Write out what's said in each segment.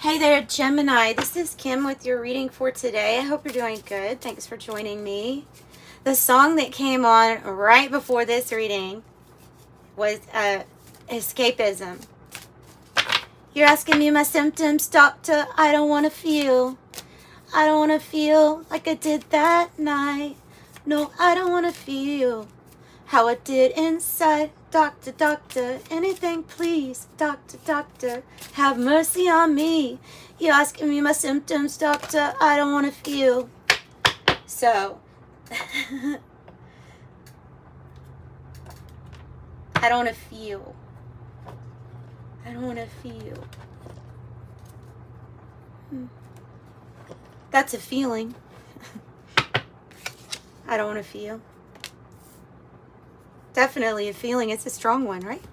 Hey there, Gemini. This is Kim with your reading for today. I hope you're doing good. Thanks for joining me. The song that came on right before this reading was uh, Escapism. You're asking me my symptoms, doctor. I don't want to feel. I don't want to feel like I did that night. No, I don't want to feel how I did inside. Doctor, doctor, anything please. Doctor, doctor, have mercy on me. You're asking me my symptoms, doctor. I don't want to feel. So, I don't want to feel. I don't want to feel. Hmm. That's a feeling. I don't want to feel. Definitely a feeling. It's a strong one, right?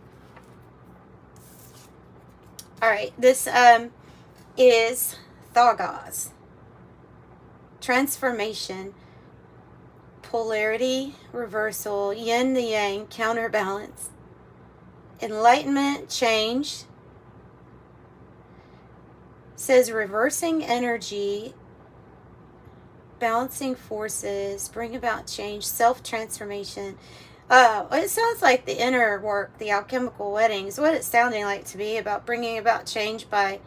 All right. This um, is Dagaz. Transformation. Polarity. Reversal. Yin the yang. Counterbalance. Enlightenment. Change. Says reversing energy balancing forces, bring about change, self-transformation, uh, it sounds like the inner work, the alchemical weddings, what it's sounding like to me about bringing about change by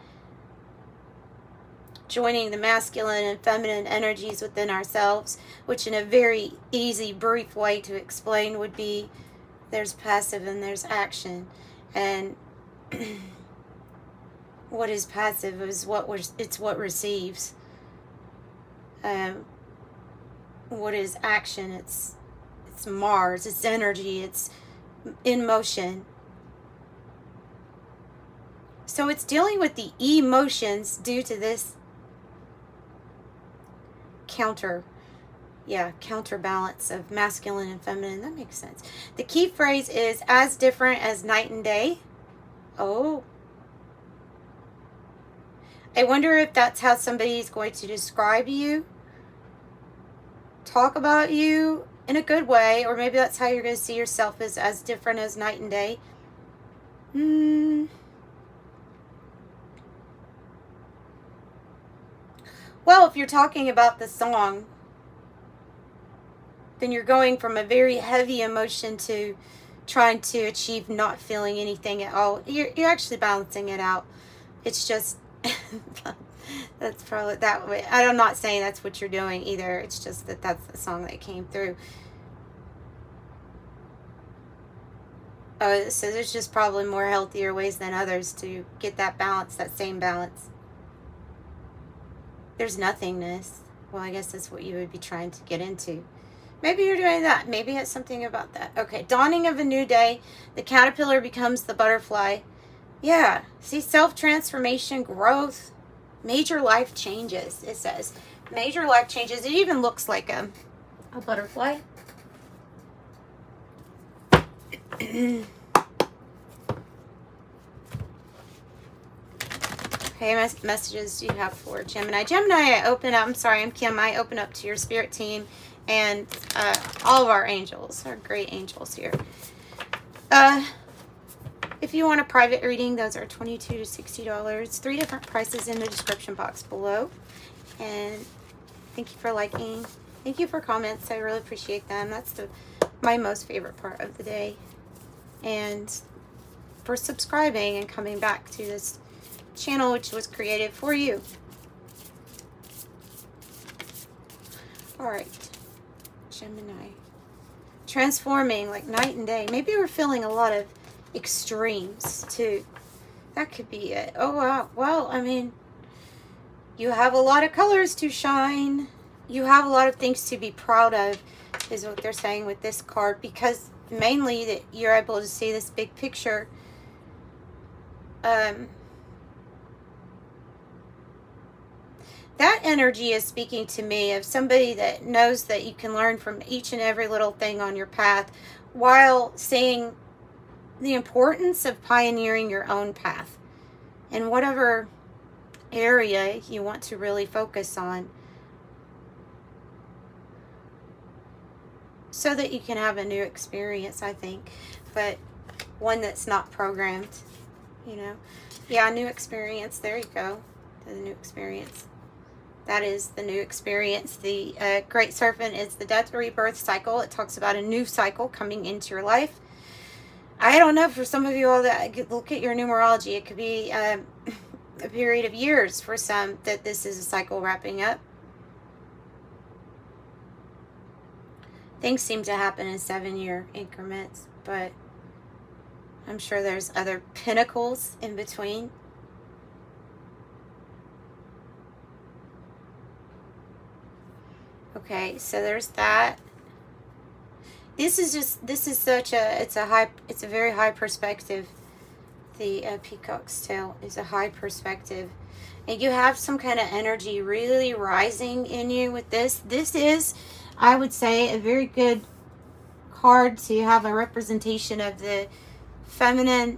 joining the masculine and feminine energies within ourselves, which in a very easy, brief way to explain would be there's passive and there's action. And what is passive is what was it's what receives. Um, what is action? It's it's Mars, it's energy, it's in motion. So it's dealing with the emotions due to this counter, yeah, counterbalance of masculine and feminine. That makes sense. The key phrase is as different as night and day. Oh. I wonder if that's how somebody is going to describe you, talk about you, in a good way, or maybe that's how you're going to see yourself as, as different as night and day. Hmm. Well, if you're talking about the song, then you're going from a very heavy emotion to trying to achieve not feeling anything at all. You're, you're actually balancing it out. It's just, that's probably that way. I'm not saying that's what you're doing either. It's just that that's the song that came through. Oh, so there's just probably more healthier ways than others to get that balance, that same balance. There's nothingness. Well, I guess that's what you would be trying to get into. Maybe you're doing that. Maybe it's something about that. Okay, dawning of a new day. The caterpillar becomes the butterfly. Yeah, see, self-transformation, growth, major life changes, it says. Major life changes. It even looks like a, a butterfly. okay, mes messages you have for Gemini? Gemini, I open up, I'm sorry, I'm Kim. I open up to your spirit team and uh, all of our angels, our great angels here. Uh, if you want a private reading, those are 22 to $60. Three different prices in the description box below. And thank you for liking. Thank you for comments. I really appreciate them. That's the my most favorite part of the day and for subscribing and coming back to this channel which was created for you. Alright, Gemini. Transforming like night and day. Maybe we're feeling a lot of extremes too. That could be it. Oh, wow. Well, I mean, you have a lot of colors to shine. You have a lot of things to be proud of, is what they're saying with this card, because mainly that you're able to see this big picture. Um, that energy is speaking to me of somebody that knows that you can learn from each and every little thing on your path while seeing the importance of pioneering your own path in whatever area you want to really focus on. so that you can have a new experience, I think, but one that's not programmed, you know. Yeah, new experience. There you go. the new experience. That is the new experience. The uh, Great Serpent is the death rebirth cycle. It talks about a new cycle coming into your life. I don't know for some of you all that look at your numerology, it could be um, a period of years for some that this is a cycle wrapping up. Things seem to happen in seven year increments, but I'm sure there's other pinnacles in between. Okay, so there's that. This is just, this is such a, it's a high, it's a very high perspective. The uh, peacock's tail is a high perspective. And you have some kind of energy really rising in you with this. This is, I would say, a very good card to have a representation of the feminine,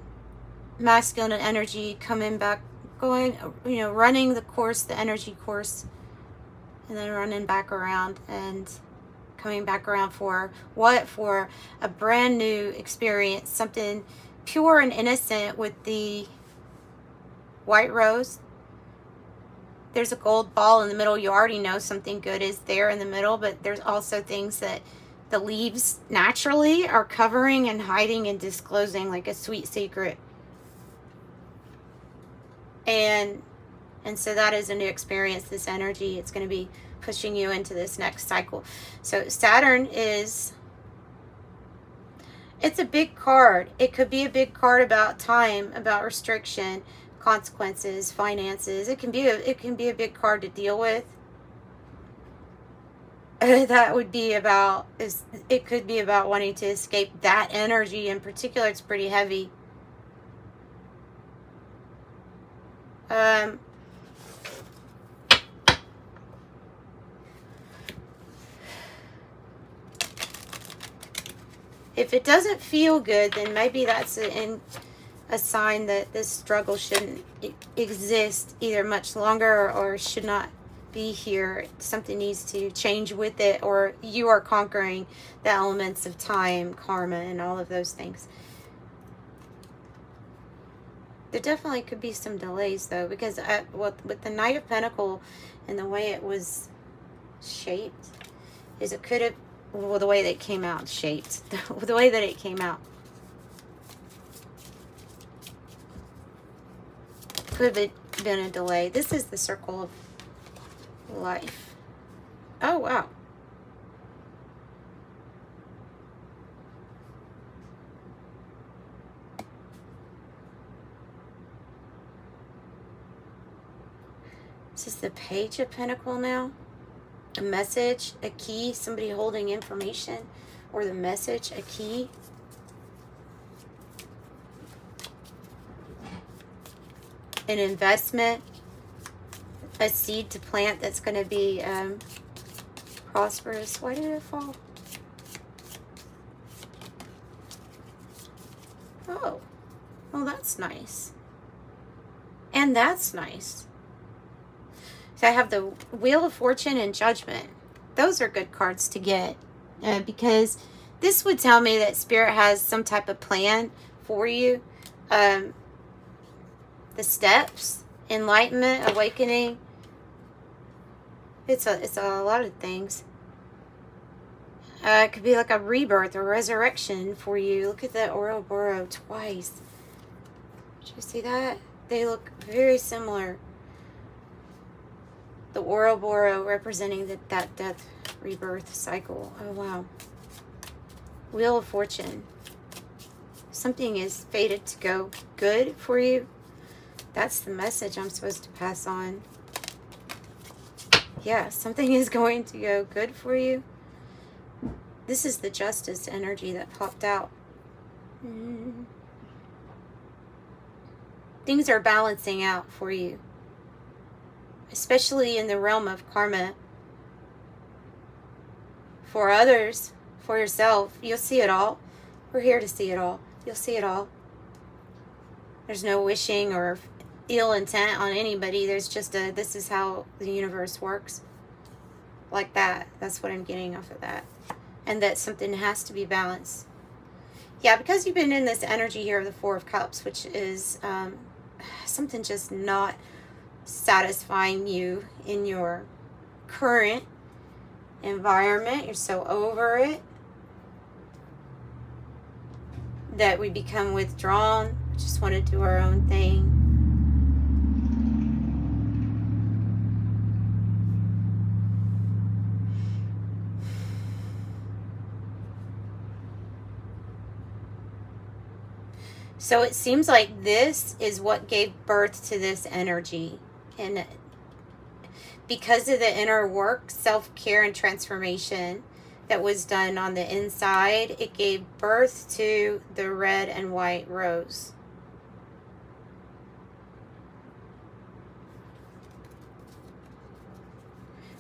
masculine energy coming back, going, you know, running the course, the energy course and then running back around and coming back around for what? For a brand new experience, something pure and innocent with the white rose. There's a gold ball in the middle. You already know something good is there in the middle, but there's also things that the leaves naturally are covering and hiding and disclosing like a sweet secret. And and so that is a new experience, this energy. It's going to be pushing you into this next cycle. So Saturn is, it's a big card. It could be a big card about time, about restriction, consequences, finances. It can be a, it can be a big card to deal with. that would be about is it could be about wanting to escape that energy in particular it's pretty heavy um if it doesn't feel good, then maybe that's a, a sign that this struggle shouldn't exist either much longer or, or should not be here. Something needs to change with it, or you are conquering the elements of time, karma, and all of those things. There definitely could be some delays, though, because uh, I, with, with the Knight of Pentacle and the way it was shaped, is it could have well, the way that it came out shaped, the way that it came out. Could have been a delay. This is the circle of life. Oh, wow. This is the page of Pentacle now a message, a key, somebody holding information, or the message, a key. An investment, a seed to plant that's going to be um, prosperous. Why did it fall? Oh, well, that's nice. And that's nice. I have the Wheel of Fortune and Judgment. Those are good cards to get uh, because this would tell me that Spirit has some type of plan for you. Um, the steps, enlightenment, awakening. It's a, it's a lot of things. Uh, it could be like a rebirth or resurrection for you. Look at that Ouroboros twice. Did you see that? They look very similar the Ouroboros representing the, that death rebirth cycle. Oh, wow. Wheel of Fortune. Something is fated to go good for you. That's the message I'm supposed to pass on. Yeah, something is going to go good for you. This is the justice energy that popped out. Mm. Things are balancing out for you especially in the realm of karma. For others, for yourself, you'll see it all. We're here to see it all. You'll see it all. There's no wishing or ill intent on anybody. There's just a, this is how the universe works. Like that. That's what I'm getting off of that. And that something has to be balanced. Yeah, because you've been in this energy here of the Four of Cups, which is um, something just not satisfying you in your current environment. You're so over it that we become withdrawn. Just want to do our own thing. So it seems like this is what gave birth to this energy. And because of the inner work, self care, and transformation that was done on the inside, it gave birth to the red and white rose.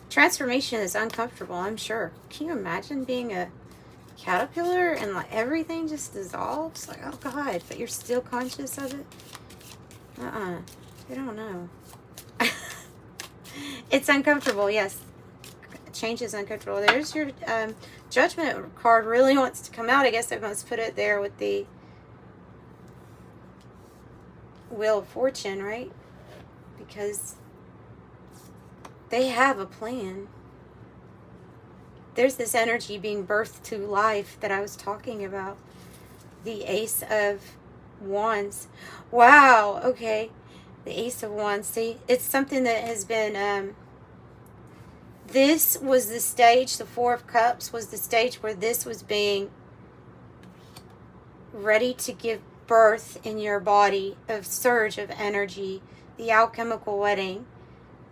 Transformation is uncomfortable, I'm sure. Can you imagine being a caterpillar and like everything just dissolves like oh god but you're still conscious of it uh-uh i don't know it's uncomfortable yes change is uncomfortable there's your um, judgment card really wants to come out i guess i must put it there with the wheel of fortune right because they have a plan there's this energy being birthed to life that I was talking about. The Ace of Wands. Wow, okay. The Ace of Wands. See, it's something that has been, um, this was the stage, the Four of Cups was the stage where this was being ready to give birth in your body of surge of energy, the alchemical wedding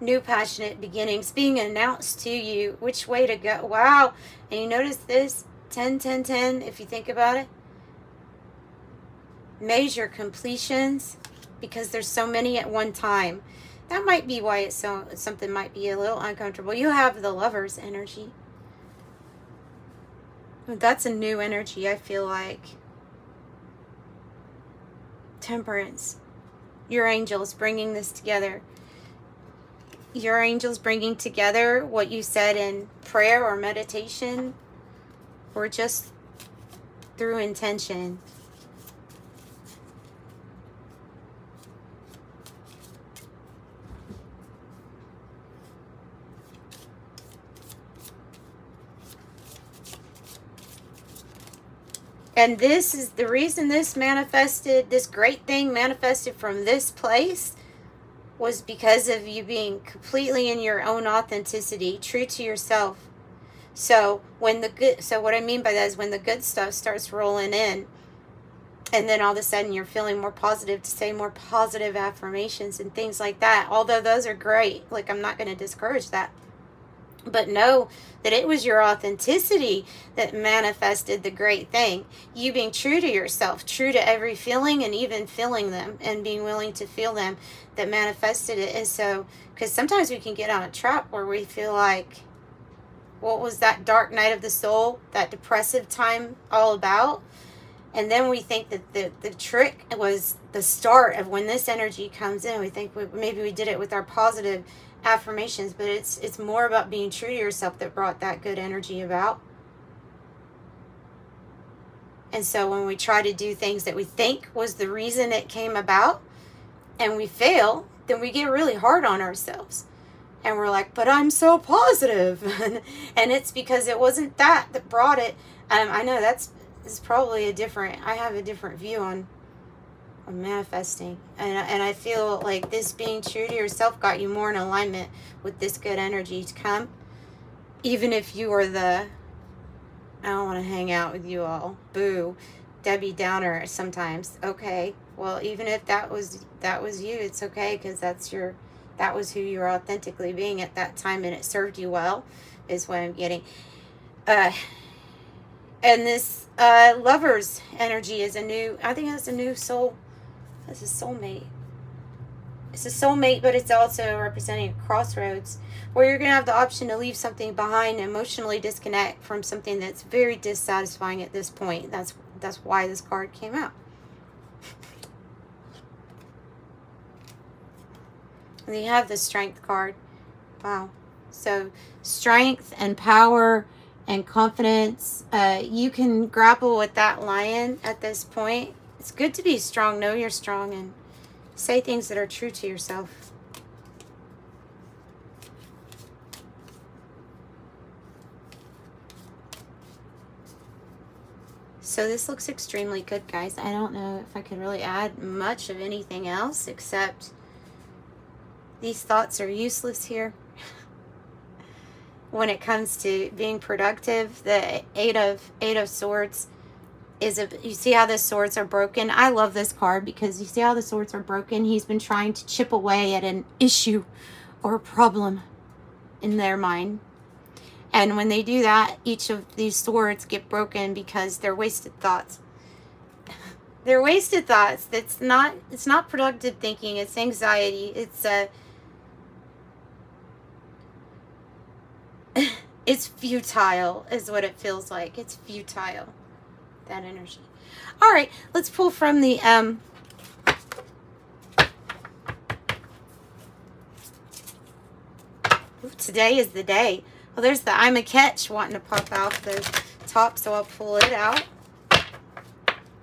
new passionate beginnings being announced to you. Which way to go? Wow. And you notice this 10, 10, 10, if you think about it. Major completions because there's so many at one time. That might be why it's so something might be a little uncomfortable. You have the lover's energy. That's a new energy, I feel like. Temperance. Your angels bringing this together your angels bringing together what you said in prayer or meditation or just through intention. And this is the reason this manifested, this great thing manifested from this place was because of you being completely in your own authenticity, true to yourself. So when the good, so what I mean by that is when the good stuff starts rolling in, and then all of a sudden you're feeling more positive to say more positive affirmations and things like that. Although those are great, like I'm not going to discourage that. But know that it was your authenticity that manifested the great thing. You being true to yourself, true to every feeling and even feeling them and being willing to feel them that manifested it. And so, because sometimes we can get on a trap where we feel like, what was that dark night of the soul, that depressive time all about? And then we think that the, the trick was the start of when this energy comes in. We think we, maybe we did it with our positive affirmations, but it's it's more about being true to yourself that brought that good energy about. And so when we try to do things that we think was the reason it came about and we fail, then we get really hard on ourselves. And we're like, but I'm so positive. and it's because it wasn't that that brought it. Um, I know that's is probably a different, I have a different view on manifesting. And, and i feel like this being true to yourself got you more in alignment with this good energy to come. Even if you are the i don't want to hang out with you all. Boo. Debbie downer sometimes. Okay. Well even if that was that was you it's okay because that's your that was who you were authentically being at that time and it served you well is what i'm getting. Uh and this uh lover's energy is a new i think it's a new soul that's a soulmate. It's a soulmate, but it's also representing a crossroads where you're going to have the option to leave something behind emotionally disconnect from something that's very dissatisfying at this point. That's that's why this card came out. And you have the strength card. Wow. So strength and power and confidence. Uh, you can grapple with that lion at this point it's good to be strong. Know you're strong and say things that are true to yourself. So this looks extremely good, guys. I don't know if I could really add much of anything else except these thoughts are useless here. when it comes to being productive, the eight of eight of swords is a you see how the swords are broken. I love this card because you see how the swords are broken. He's been trying to chip away at an issue or a problem in their mind and when they do that, each of these swords get broken because they're wasted thoughts. they're wasted thoughts. It's not it's not productive thinking, it's anxiety. It's a uh, it's futile is what it feels like. It's futile. That energy. All right, let's pull from the um Today is the day. Well, there's the I'm a catch wanting to pop out the top, so I'll pull it out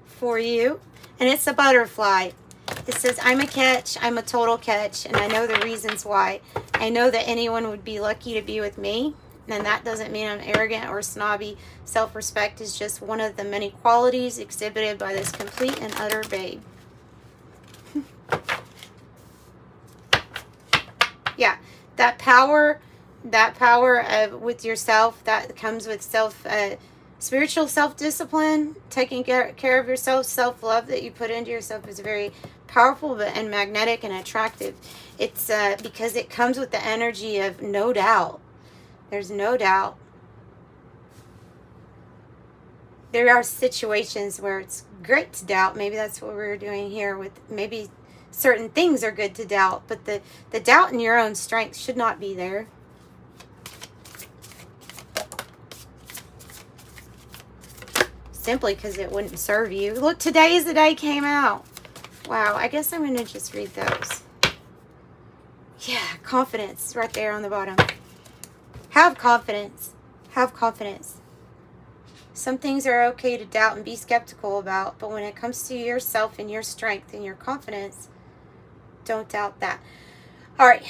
for you. And it's a butterfly. It says, I'm a catch, I'm a total catch, and I know the reasons why. I know that anyone would be lucky to be with me, and that doesn't mean I'm arrogant or snobby. Self-respect is just one of the many qualities exhibited by this complete and utter babe. yeah, that power that power of with yourself that comes with self uh, spiritual self-discipline taking care, care of yourself self-love that you put into yourself is very powerful but, and magnetic and attractive it's uh, because it comes with the energy of no doubt there's no doubt there are situations where it's great to doubt maybe that's what we're doing here with maybe certain things are good to doubt but the the doubt in your own strength should not be there simply because it wouldn't serve you. Look, today is the day came out. Wow, I guess I'm going to just read those. Yeah, confidence right there on the bottom. Have confidence. Have confidence. Some things are okay to doubt and be skeptical about, but when it comes to yourself and your strength and your confidence, don't doubt that. All right,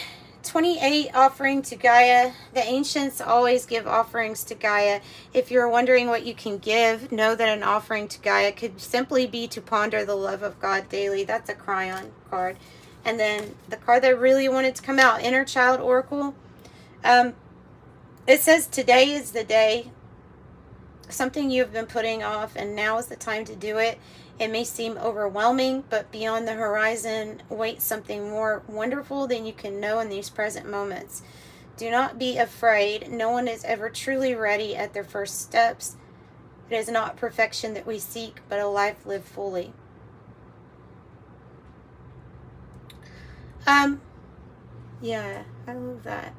28 offering to Gaia. The ancients always give offerings to Gaia. If you're wondering what you can give, know that an offering to Gaia could simply be to ponder the love of God daily. That's a Kryon card. And then the card that really wanted to come out, Inner Child Oracle. Um, it says today is the day. Something you've been putting off and now is the time to do it. It may seem overwhelming, but beyond the horizon waits something more wonderful than you can know in these present moments. Do not be afraid. No one is ever truly ready at their first steps. It is not perfection that we seek, but a life lived fully. Um, yeah, I love that.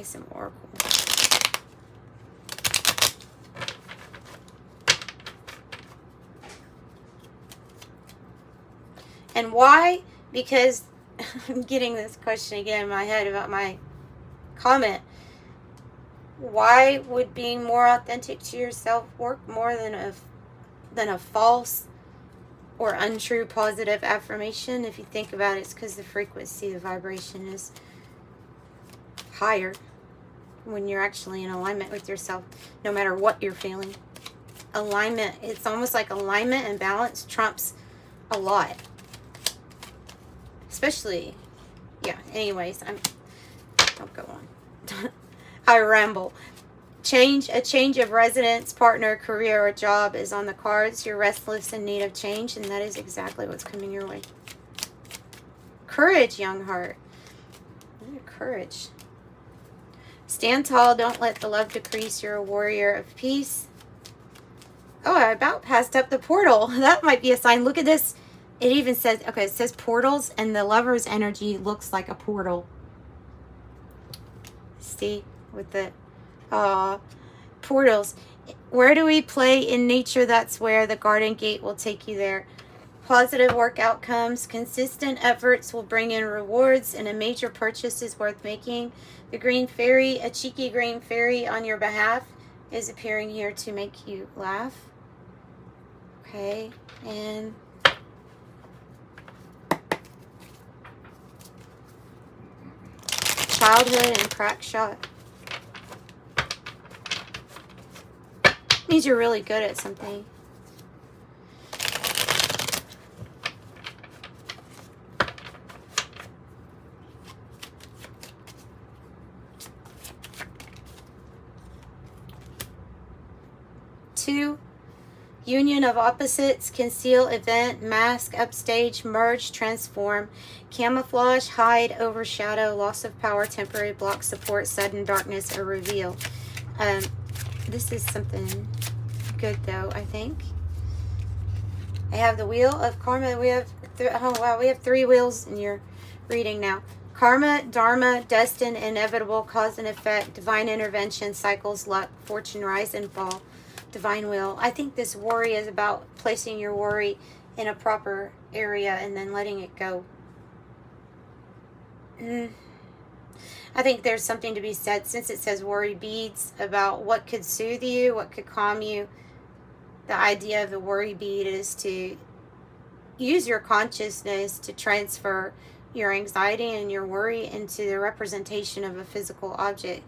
Okay, some oracle. And why? Because I'm getting this question again in my head about my comment. Why would being more authentic to yourself work more than a than a false or untrue positive affirmation? If you think about it, it's because the frequency, the vibration is higher when you're actually in alignment with yourself, no matter what you're feeling. Alignment, it's almost like alignment and balance trumps a lot especially, yeah, anyways, I'm, don't go on. I ramble. Change, a change of residence, partner, career, or job is on the cards. You're restless in need of change, and that is exactly what's coming your way. Courage, young heart. Courage. Stand tall. Don't let the love decrease. You're a warrior of peace. Oh, I about passed up the portal. That might be a sign. Look at this it even says, okay, it says portals, and the lover's energy looks like a portal. See, with the uh, portals. Where do we play in nature? That's where the garden gate will take you there. Positive work outcomes. Consistent efforts will bring in rewards, and a major purchase is worth making. The green fairy, a cheeky green fairy on your behalf is appearing here to make you laugh. Okay, and childhood and crack shot. Means you're really good at something. Two, union of opposites, conceal, event, mask, upstage, merge, transform, camouflage, hide, overshadow, loss of power, temporary block, support, sudden darkness, or reveal. Um, this is something good though, I think. I have the wheel of karma. We have, oh wow, we have three wheels in your reading now. Karma, Dharma, destined, inevitable, cause and effect, divine intervention, cycles, luck, fortune, rise and fall divine will. I think this worry is about placing your worry in a proper area and then letting it go. Mm. I think there's something to be said since it says worry beads about what could soothe you, what could calm you. The idea of the worry bead is to use your consciousness to transfer your anxiety and your worry into the representation of a physical object.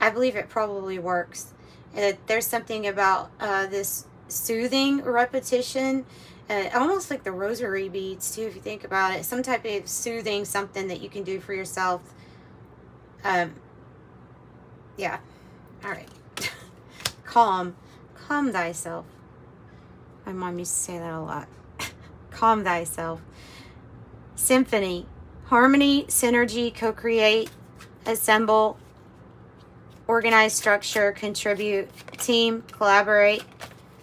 I believe it probably works. Uh, there's something about uh, this soothing repetition, uh, almost like the rosary beads too, if you think about it. Some type of soothing something that you can do for yourself. Um, yeah. All right. Calm. Calm thyself. My mom used to say that a lot. Calm thyself. Symphony. Harmony, synergy, co-create, assemble, organize, structure, contribute, team, collaborate,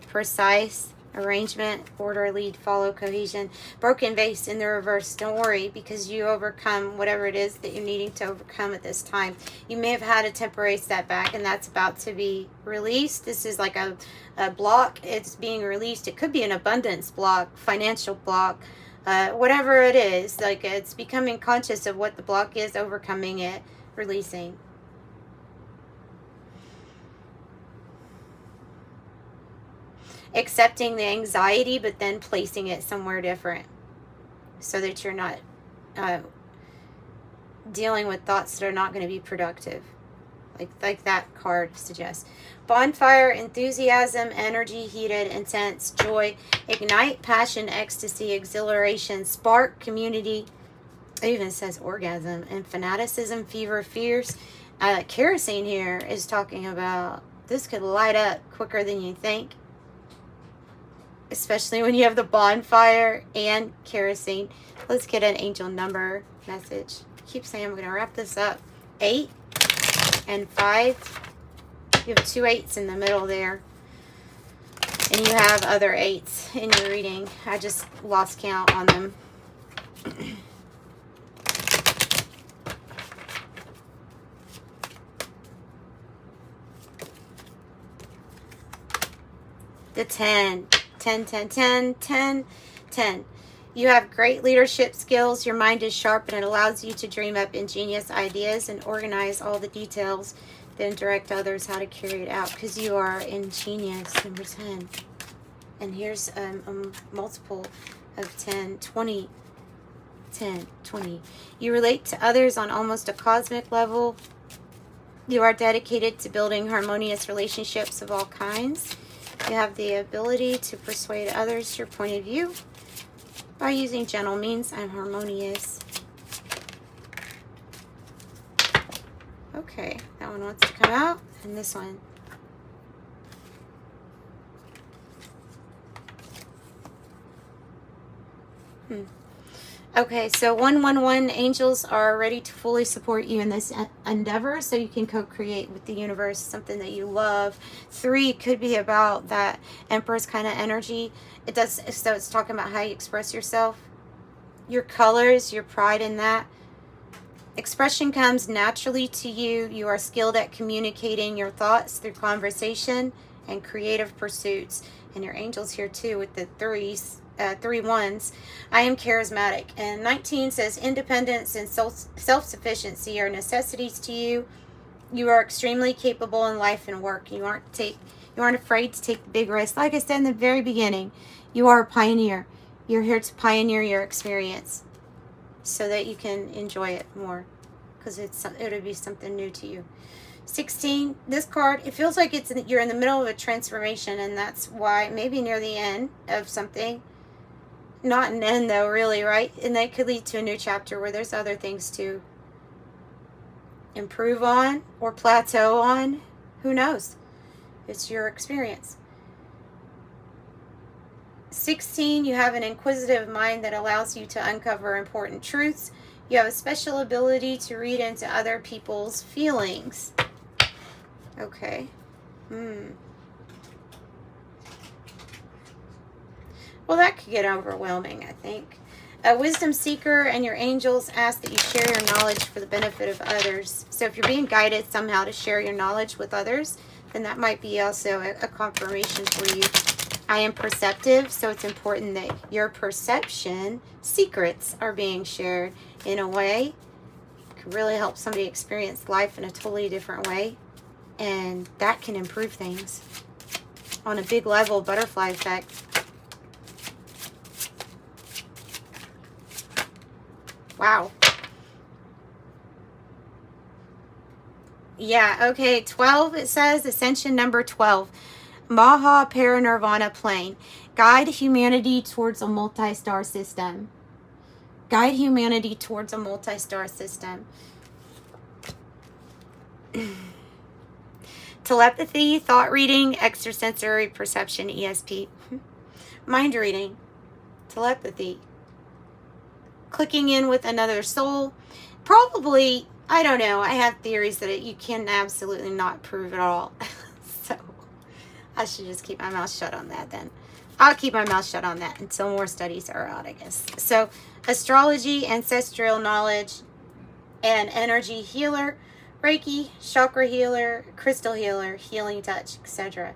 precise, arrangement, order, lead, follow, cohesion. Broken vase in the reverse. Don't worry because you overcome whatever it is that you're needing to overcome at this time. You may have had a temporary setback and that's about to be released. This is like a, a block. It's being released. It could be an abundance block, financial block, uh, whatever it is. Like it's becoming conscious of what the block is, overcoming it, releasing. Accepting the anxiety, but then placing it somewhere different so that you're not uh, dealing with thoughts that are not going to be productive. Like, like that card suggests. Bonfire, enthusiasm, energy, heated, intense, joy, ignite, passion, ecstasy, exhilaration, spark, community. It even says orgasm and fanaticism, fever, fears. Uh, kerosene here is talking about this could light up quicker than you think especially when you have the bonfire and kerosene. Let's get an angel number message. I keep saying I'm going to wrap this up. Eight and five. You have two eights in the middle there. And you have other eights in your reading. I just lost count on them. the 10 10, 10, 10, 10, 10. You have great leadership skills. Your mind is sharp and it allows you to dream up ingenious ideas and organize all the details, then direct others how to carry it out because you are ingenious, number 10. And here's um, a multiple of 10, 20, 10, 20. You relate to others on almost a cosmic level. You are dedicated to building harmonious relationships of all kinds. You have the ability to persuade others your point of view by using gentle means and harmonious. Okay, that one wants to come out, and this one. Hmm. Okay, so 111 angels are ready to fully support you in this endeavor so you can co-create with the universe something that you love. Three could be about that empress kind of energy. It does so it's talking about how you express yourself. Your colors, your pride in that. Expression comes naturally to you. You are skilled at communicating your thoughts through conversation and creative pursuits. And your angels here too with the threes uh, three ones. I am charismatic. And 19 says independence and self-sufficiency are necessities to you. You are extremely capable in life and work. You aren't take you aren't afraid to take the big risks. Like I said in the very beginning, you are a pioneer. You're here to pioneer your experience so that you can enjoy it more because it's it'll be something new to you. 16, this card, it feels like it's you're in the middle of a transformation, and that's why maybe near the end of something. Not an end, though, really, right? And that could lead to a new chapter where there's other things to improve on or plateau on. Who knows? It's your experience. 16, you have an inquisitive mind that allows you to uncover important truths. You have a special ability to read into other people's feelings. Okay. Hmm. Well, that could get overwhelming, I think. A wisdom seeker and your angels ask that you share your knowledge for the benefit of others. So if you're being guided somehow to share your knowledge with others, then that might be also a, a confirmation for you. I am perceptive, so it's important that your perception secrets are being shared in a way could really help somebody experience life in a totally different way. And that can improve things on a big level, butterfly effect. Wow. Yeah, okay, 12, it says, ascension number 12. Maha Parinirvana plane. Guide humanity towards a multi-star system. Guide humanity towards a multi-star system. Telepathy, thought reading, extrasensory perception, ESP. Mind reading, telepathy, clicking in with another soul. Probably, I don't know, I have theories that it, you can absolutely not prove at all. so I should just keep my mouth shut on that then. I'll keep my mouth shut on that until more studies are out, I guess. So astrology, ancestral knowledge, and energy healer, Reiki, chakra healer, crystal healer, healing touch, etc.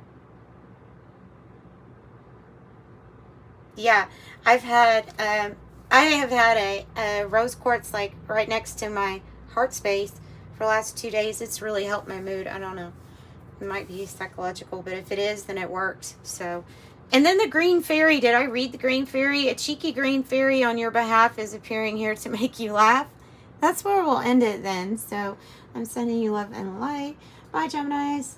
Yeah, I've had um, I have had a, a rose quartz like right next to my heart space for the last two days. It's really helped my mood. I don't know. It might be psychological, but if it is, then it works. So, and then the green fairy. Did I read the green fairy? A cheeky green fairy on your behalf is appearing here to make you laugh. That's where we'll end it then. So I'm sending you love and light. Bye, Geminis.